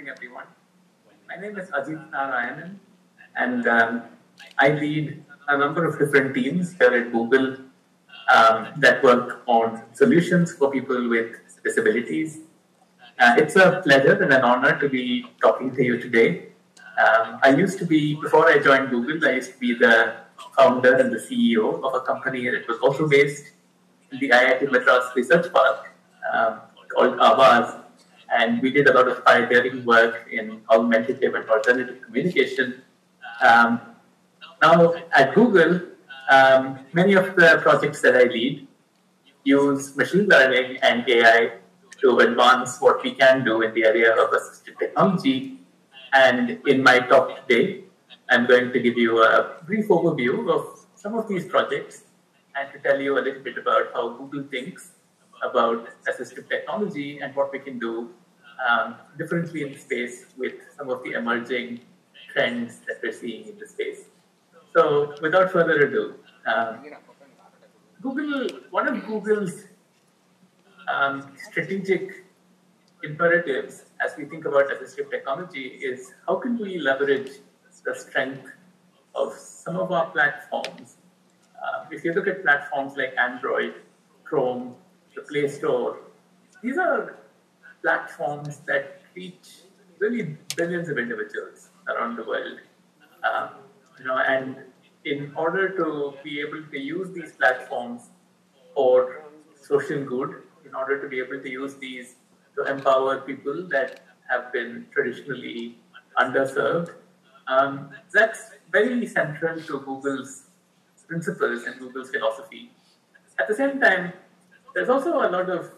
morning, everyone. My name is Ajit Narayanan, and um, I lead a number of different teams here at Google um, that work on solutions for people with disabilities. Uh, it's a pleasure and an honor to be talking to you today. Um, I used to be, before I joined Google, I used to be the founder and the CEO of a company that was also based in the IIT Madras Research Park um, called Avaz. And we did a lot of pioneering work in augmentative and alternative communication. Um, now at Google, um, many of the projects that I lead use machine learning and AI to advance what we can do in the area of assistive technology. And in my talk today, I'm going to give you a brief overview of some of these projects and to tell you a little bit about how Google thinks about assistive technology and what we can do um, differently in space with some of the emerging trends that we're seeing in the space. So, without further ado, um, Google, one of Google's um, strategic imperatives as we think about assistive technology is how can we leverage the strength of some of our platforms. Uh, if you look at platforms like Android, Chrome, the Play Store, these are platforms that reach really billions of individuals around the world. Um, you know, and in order to be able to use these platforms for social good, in order to be able to use these to empower people that have been traditionally underserved, um, that's very central to Google's principles and Google's philosophy. At the same time, there's also a lot of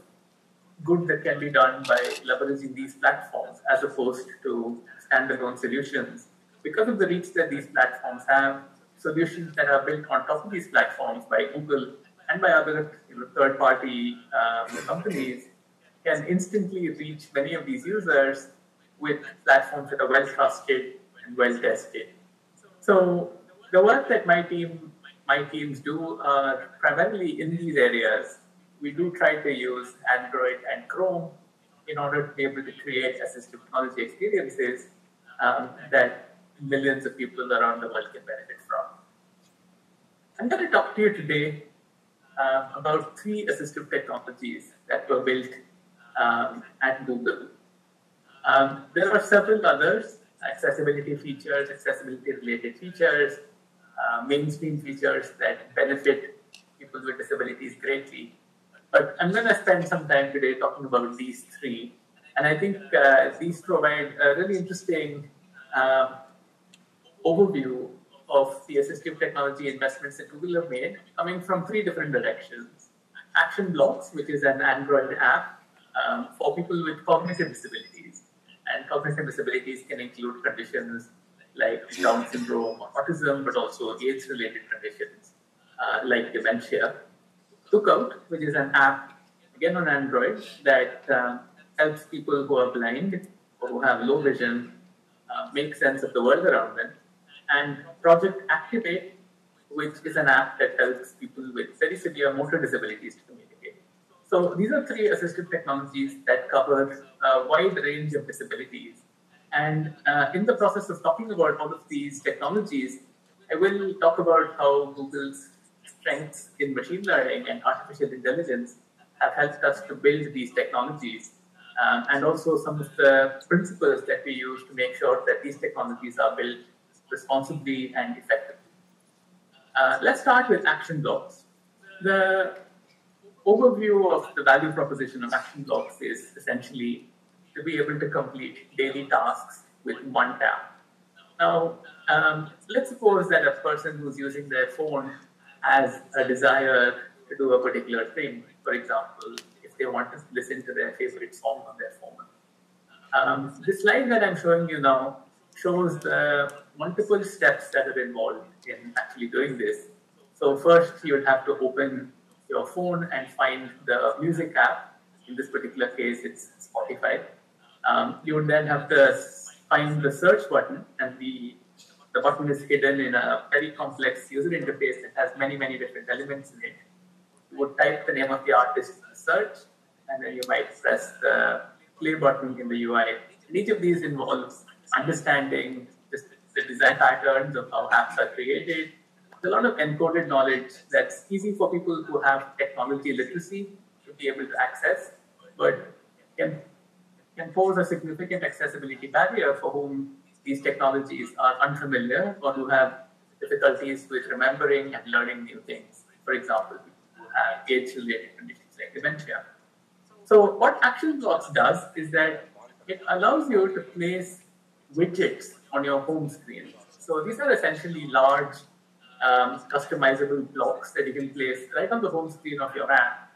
good that can be done by leveraging these platforms as opposed to standalone solutions. Because of the reach that these platforms have, solutions that are built on top of these platforms by Google and by other you know, third-party um, companies can instantly reach many of these users with platforms that are well trusted and well tested. So the work that my team, my teams do are primarily in these areas. We do try to use Android and Chrome in order to be able to create assistive technology experiences um, that millions of people around the world can benefit from. I'm going to talk to you today uh, about three assistive technologies that were built um, at Google. Um, there are several others, accessibility features, accessibility related features, uh, mainstream features that benefit people with disabilities greatly. But I'm going to spend some time today talking about these three. And I think uh, these provide a really interesting uh, overview of the assistive technology investments that Google have made, coming from three different directions. Action Blocks, which is an Android app um, for people with cognitive disabilities. And cognitive disabilities can include conditions like Down syndrome or autism, but also age related conditions uh, like dementia. Lookout, which is an app, again on Android, that uh, helps people who are blind or who have low vision uh, make sense of the world around them and Project Activate, which is an app that helps people with very severe motor disabilities to communicate. So these are three assistive technologies that cover a wide range of disabilities. And uh, in the process of talking about all of these technologies, I will talk about how Google's strengths in machine learning and artificial intelligence have helped us to build these technologies. Um, and also some of the principles that we use to make sure that these technologies are built responsibly and effectively. Uh, let's start with action blocks. The overview of the value proposition of action blocks is essentially to be able to complete daily tasks with one tap. Now, um, let's suppose that a person who's using their phone has a desire to do a particular thing. For example, if they want to listen to their favorite song on their phone. Um, the slide that I'm showing you now shows the multiple steps that are involved in actually doing this. So first, you would have to open your phone and find the music app. In this particular case, it's Spotify. Um, you would then have to find the search button, and the the button is hidden in a very complex user interface that has many, many different elements in it. You would type the name of the artist in the search, and then you might press the play button in the UI And each of these involves understanding the design patterns of how apps are created. There's a lot of encoded knowledge that's easy for people who have technology literacy to be able to access, but can, can pose a significant accessibility barrier for whom these technologies are unfamiliar or who have difficulties with remembering and learning new things. For example, people who have age-related conditions like dementia. So what Action Blocks does is that it allows you to place widgets on your home screen. So these are essentially large um, customizable blocks that you can place right on the home screen of your app,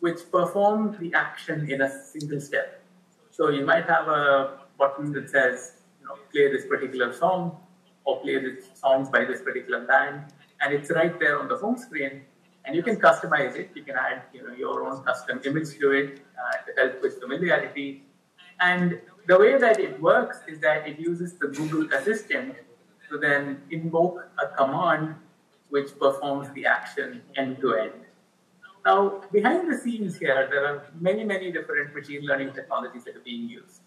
which perform the action in a single step. So you might have a button that says, know, play this particular song or play the songs by this particular band, and it's right there on the home screen. And you can customize it. You can add, you know, your own custom image to it uh, to help with familiarity. And the way that it works is that it uses the Google Assistant to then invoke a command which performs the action end to end. Now, behind the scenes here, there are many, many different machine learning technologies that are being used.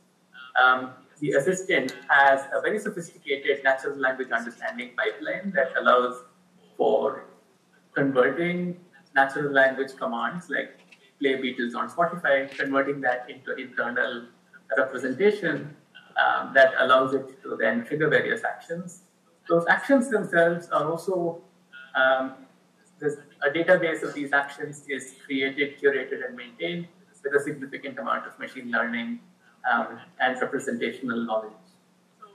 Um, the assistant has a very sophisticated natural language understanding pipeline that allows for converting natural language commands like play Beatles on Spotify, converting that into internal representation um, that allows it to then trigger various actions. Those actions themselves are also, um, a database of these actions is created, curated, and maintained with a significant amount of machine learning um, and representational knowledge.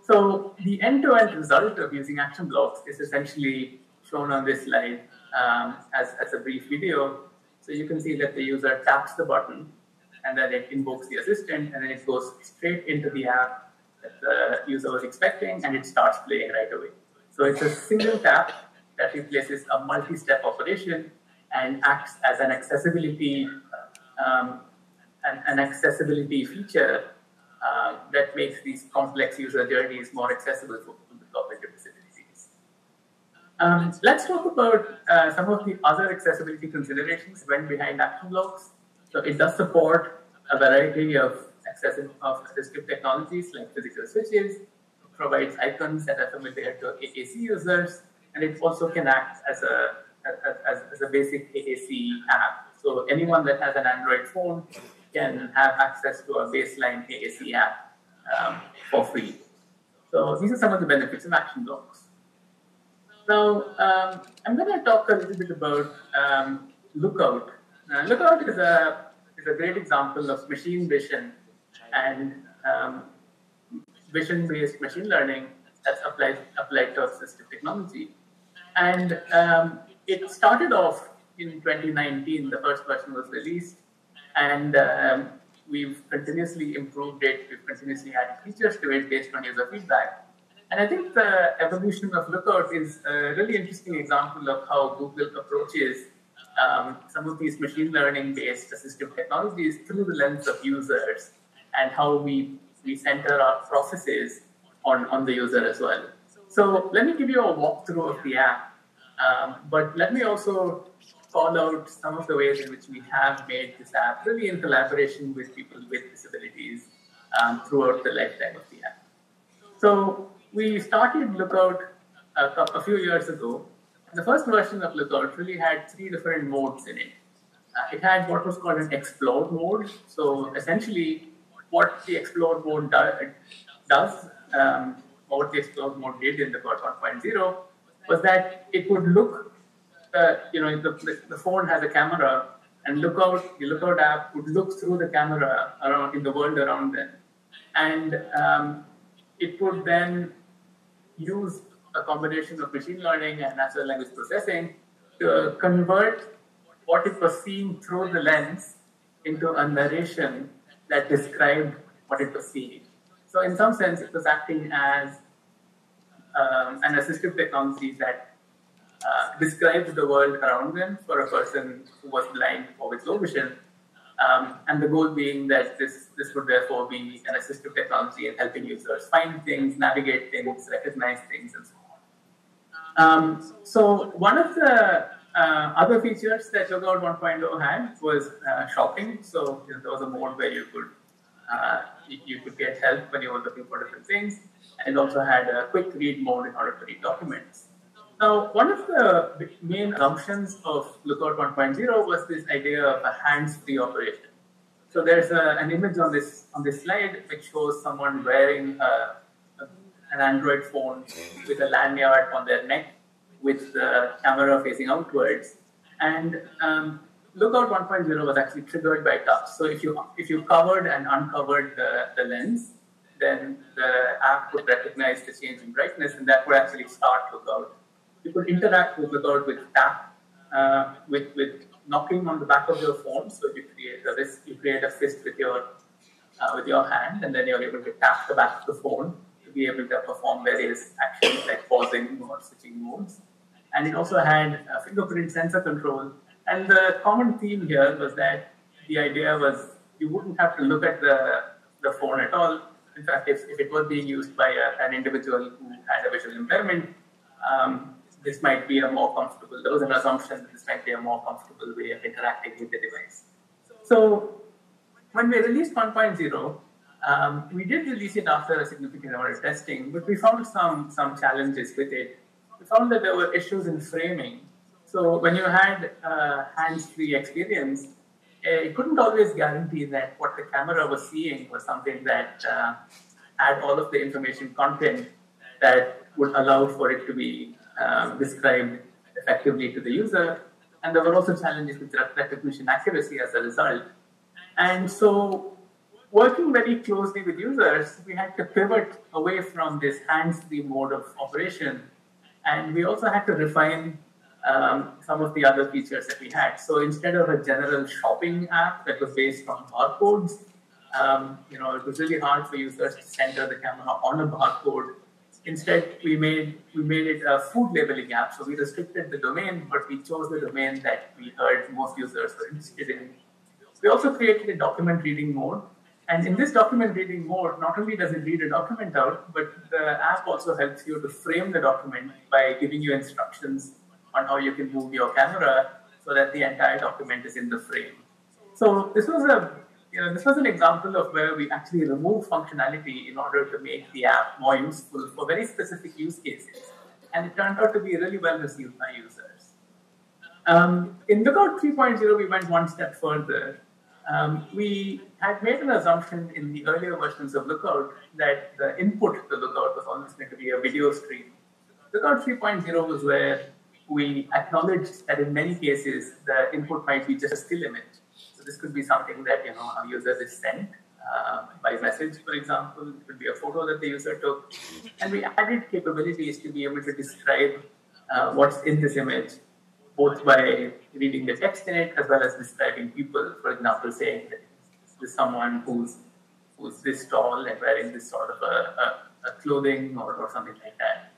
So the end-to-end result of using action blocks is essentially shown on this slide um, as, as a brief video. So you can see that the user taps the button and then it invokes the assistant, and then it goes straight into the app that the user was expecting, and it starts playing right away. So it's a single tap that replaces a multi-step operation and acts as an accessibility um, an, an, accessibility feature uh, that makes these complex user journeys more accessible for people with cognitive disabilities. Um, let's talk about uh, some of the other accessibility considerations when behind action blocks. So it does support a variety of accessible of assistive technologies like physical switches, provides icons that are familiar to AAC users, and it also can act as a as, as a basic AAC app. So anyone that has an Android phone can have access to a baseline AAC app um, for free. So these are some of the benefits of action blocks. Now, um, I'm going to talk a little bit about um, Lookout, uh, Lookout is a, is a great example of machine vision and um, vision-based machine learning that's applied, applied to assistive technology. And um, it started off in 2019, the first version was released, and um, we've continuously improved it, we've continuously added features to it based on user feedback. And I think the evolution of Lookout is a really interesting example of how Google approaches um, some of these machine learning based assistive technologies through the lens of users and how we, we center our processes on, on the user as well. So let me give you a walkthrough of the app, um, but let me also out some of the ways in which we have made this app really in collaboration with people with disabilities um, throughout the lifetime of the app. So we started Lookout a, a few years ago the first version of Lookout really had three different modes in it. Uh, it had what was called an explore mode. So essentially, what the explore mode do, does, um, or what the explore mode did in the Lookout 1.0, was that it would look, you know, the, the phone has a camera, and Lookout, the Lookout app would look through the camera around in the world around them, and um, it would then use a combination of machine learning and natural language processing to convert what it was seeing through the lens into a narration that described what it was seeing. So, in some sense, it was acting as um, an assistive technology that uh, described the world around them for a person who was blind or with low vision. Um, and the goal being that this, this would therefore be an assistive technology in helping users find things, navigate things, recognize things, and so on. Um, so one of the uh, other features that Lookout 1.0 had was uh, shopping. So you know, there was a mode where you could uh, you, could get help when you were looking for different things, and also had a quick read mode in order to read documents. Now, one of the main assumptions of Lookout 1.0 was this idea of a hands-free operation. So there's a, an image on this on this slide which shows someone wearing a, a, an Android phone with a lanyard on their neck with the camera facing outwards. And um, Lookout 1.0 was actually triggered by touch. So if you if you covered and uncovered the, the lens, then the app would recognize the change in brightness, and that would actually start Lookout. You could interact with Lookout with tap, uh, with with knocking on the back of your phone. So you create a wrist, you create a fist with your uh, with your hand, and then you're able to tap the back of the phone to be able to perform various actions like pausing or switching modes. And it also had a fingerprint sensor control. And the common theme here was that the idea was you wouldn't have to look at the, the phone at all. In fact, if, if it was being used by a, an individual who had a visual impairment, um, this might be a more comfortable, there was an assumption that this might be a more comfortable way of interacting with the device. So when we released 1.0, um, we did release it after a significant amount of testing, but we found some, some challenges with it. We found that there were issues in framing. So when you had a hands-free experience, eh, it couldn't always guarantee that what the camera was seeing was something that uh, had all of the information content that would allow for it to be um, described effectively to the user. And there were also challenges with recognition accuracy as a result. And so, working very closely with users, we had to pivot away from this hands free mode of operation. And we also had to refine um, some of the other features that we had. So instead of a general shopping app that was based on barcodes, um, you know, it was really hard for users to center the camera on a barcode Instead, we made we made it a food labeling app. So we restricted the domain, but we chose the domain that we heard most users were interested in. We also created a document reading mode. And in this document reading mode, not only does it read a document out, but the app also helps you to frame the document by giving you instructions on how you can move your camera so that the entire document is in the frame. So this was a you know, this was an example of where we actually remove functionality in order to make the app more useful for very specific use cases. And it turned out to be really well received by users. Um, in Lookout 3.0, we went one step further. Um, we had made an assumption in the earlier versions of Lookout that the input to Lookout was always going to be a video stream. Lookout 3.0 was where we acknowledged that in many cases the input might be just a still image so this could be something that you know a user is sent uh, by message, for example. It could be a photo that the user took, and we added capabilities to be able to describe uh, what's in this image, both by reading the text in it as well as describing people. For example, saying that this is someone who's who's this tall and wearing this sort of a, a, a clothing or, or something like that.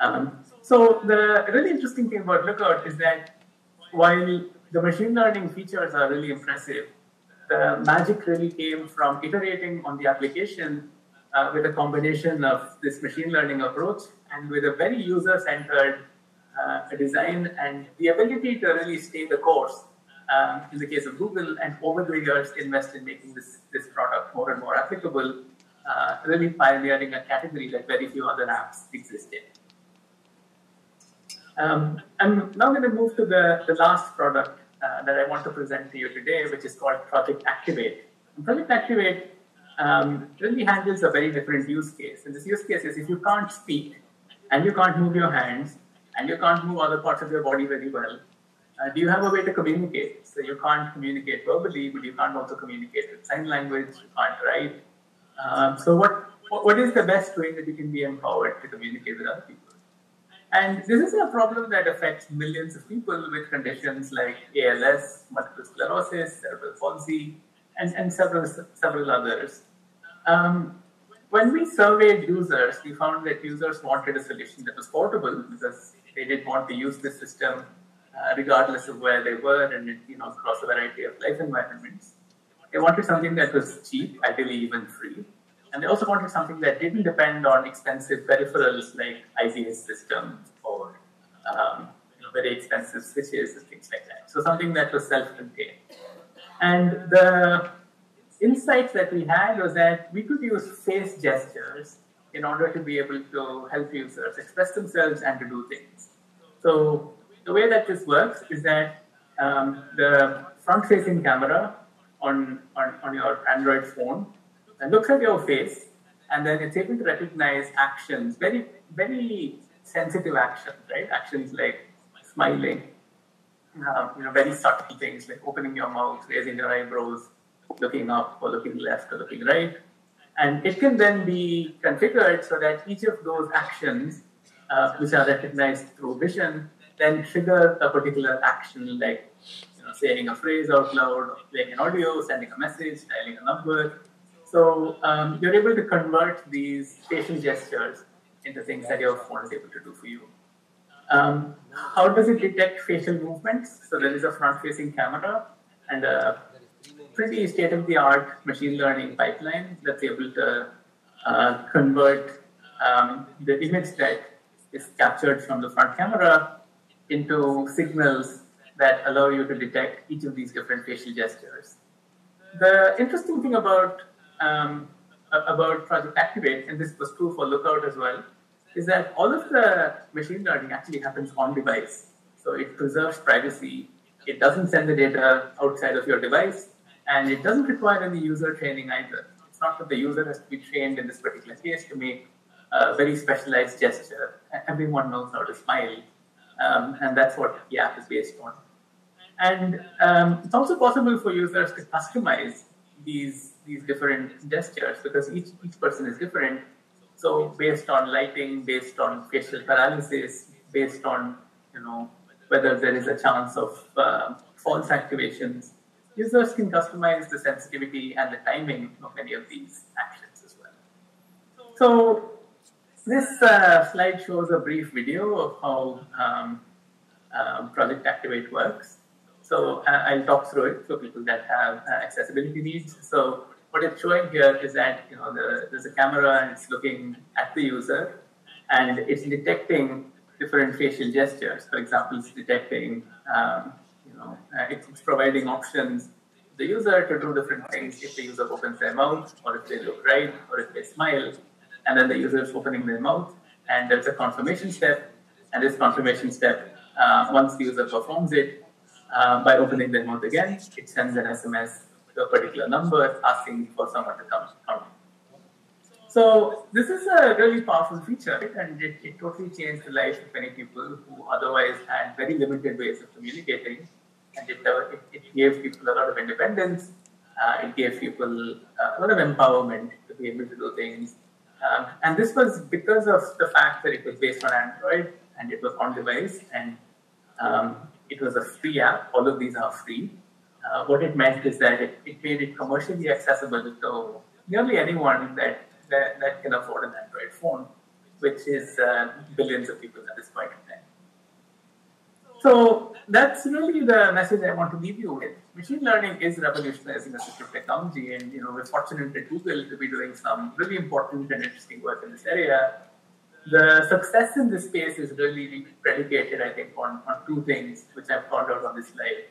Um, so the really interesting thing about Lookout is that while the machine learning features are really impressive. The magic really came from iterating on the application uh, with a combination of this machine learning approach and with a very user centered uh, design and the ability to really stay the course. Um, in the case of Google, and over the years, invest in making this, this product more and more applicable, uh, really pioneering a category that very few other apps exist in. Um, I'm now going to move to the, the last product uh, that I want to present to you today, which is called Project Activate. And Project Activate um, really handles a very different use case. And this use case is if you can't speak and you can't move your hands and you can't move other parts of your body very well, uh, do you have a way to communicate? So you can't communicate verbally, but you can't also communicate with sign language, you can't write. Um, so what, what is the best way that you can be empowered to communicate with other people? And this is a problem that affects millions of people with conditions like ALS, multiple sclerosis, cerebral palsy, and, and several, several others. Um, when we surveyed users, we found that users wanted a solution that was portable because they didn't want to use the system uh, regardless of where they were and you know across a variety of life environments. They wanted something that was cheap, ideally even free, and they also wanted something that didn't depend on expensive peripherals like IPS systems or um, you know, very expensive switches and things like that. So something that was self-contained. And the insights that we had was that we could use face gestures in order to be able to help users express themselves and to do things. So the way that this works is that um, the front-facing camera on, on, on your Android phone looks at your face and then it's able to recognize actions, very, very sensitive actions, right? Actions like smiling, uh, you know, very subtle things like opening your mouth, raising your eyebrows, looking up or looking left or looking right. And it can then be configured so that each of those actions, uh, which are recognized through vision, then trigger a particular action like you know, saying a phrase out loud, playing an audio, sending a message, dialing a number. So um, you're able to convert these facial gestures into things that your phone is able to do for you. Um, how does it detect facial movements? So there is a front-facing camera and a pretty state-of-the-art machine learning pipeline that's able to uh, convert um, the image that is captured from the front camera into signals that allow you to detect each of these different facial gestures. The interesting thing about um, about Project Activate, and this was true for Lookout as well, is that all of the machine learning actually happens on device. So it preserves privacy. It doesn't send the data outside of your device, and it doesn't require any user training either. It's not that the user has to be trained in this particular case to make a very specialized gesture. Everyone knows how to smile, um, and that's what the app is based on. And um, it's also possible for users to customize these these different gestures because each each person is different. So based on lighting, based on facial paralysis, based on you know whether there is a chance of uh, false activations, users can customize the sensitivity and the timing of any of these actions as well. So this uh, slide shows a brief video of how um, um, Project Activate works. So uh, I'll talk through it for people that have uh, accessibility needs. So what it's showing here is that you know the, there's a camera and it's looking at the user, and it's detecting different facial gestures. For example, it's detecting um, you know uh, it's, it's providing options the user to do different things if the user opens their mouth, or if they look right, or if they smile, and then the user is opening their mouth, and there's a confirmation step, and this confirmation step, uh, once the user performs it, uh, by opening their mouth again, it sends an SMS to a particular number asking for someone to come. come. So this is a really powerful feature, and it, it, totally changed the life of many people who otherwise had very limited ways of communicating. And it, uh, it, it gave people a lot of independence. Uh, it gave people uh, a lot of empowerment to be able to do things. Um, and this was because of the fact that it was based on Android and it was on device and um, it was a free app. All of these are free. Uh, what it meant is that it, it, made it commercially accessible to nearly anyone that, that, that can afford an Android phone, which is uh, billions of people at this point in time. So that's really the message I want to leave you with. Machine learning is revolutionizing assistive technology, and you know we're fortunate at Google to be doing some really important and interesting work in this area the success in this space is really predicated, I think, on, on two things, which I've called out on this slide.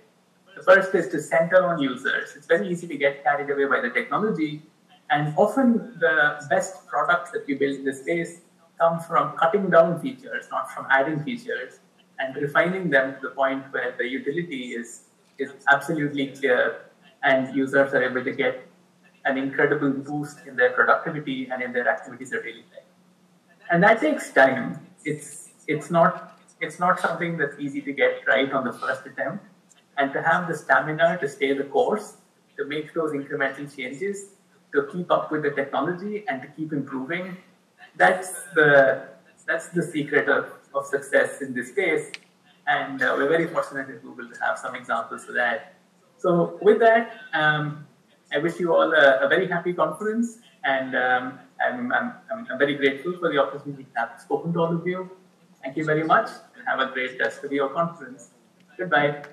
The first is to center on users. It's very easy to get carried away by the technology, and often the best products that we build in this space come from cutting down features, not from adding features, and refining them to the point where the utility is, is absolutely clear and users are able to get an incredible boost in their productivity and in their activities of daily life and that takes time. It's it's not it's not something that's easy to get right on the first attempt, and to have the stamina to stay the course, to make those incremental changes, to keep up with the technology, and to keep improving. That's the that's the secret of, of success in this space, and uh, we're very fortunate at Google to have some examples of that. So with that, um, I wish you all a, a very happy conference, and um, I'm, I'm, I'm, very grateful for the opportunity to have spoken to all of you. Thank you very much and have a great rest of your conference. Goodbye.